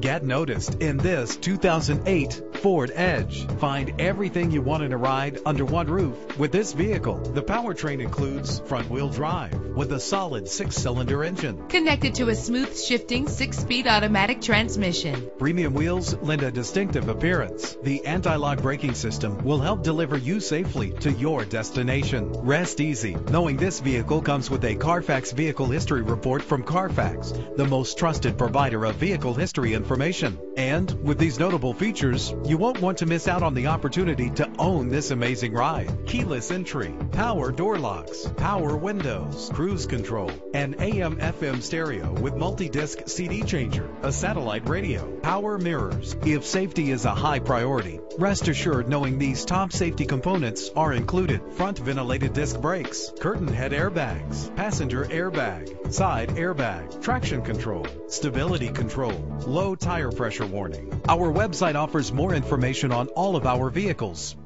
get noticed in this 2008 Ford Edge. Find everything you want in a ride under one roof with this vehicle. The powertrain includes front-wheel drive with a solid six-cylinder engine. Connected to a smooth shifting six-speed automatic transmission. Premium wheels lend a distinctive appearance. The anti-lock braking system will help deliver you safely to your destination. Rest easy knowing this vehicle comes with a Carfax Vehicle History Report from Carfax, the most trusted provider of vehicle history information. And with these notable features, you won't want to miss out on the opportunity to own this amazing ride. Keyless entry, power door locks, power windows, cruise control, an AM FM stereo with multi-disc CD changer, a satellite radio, power mirrors. If safety is a high priority, rest assured knowing these top safety components are included. Front ventilated disc brakes, curtain head airbags, passenger airbag, side airbag, traction control, stability control, low tire pressure warning. Our website offers more information on all of our vehicles,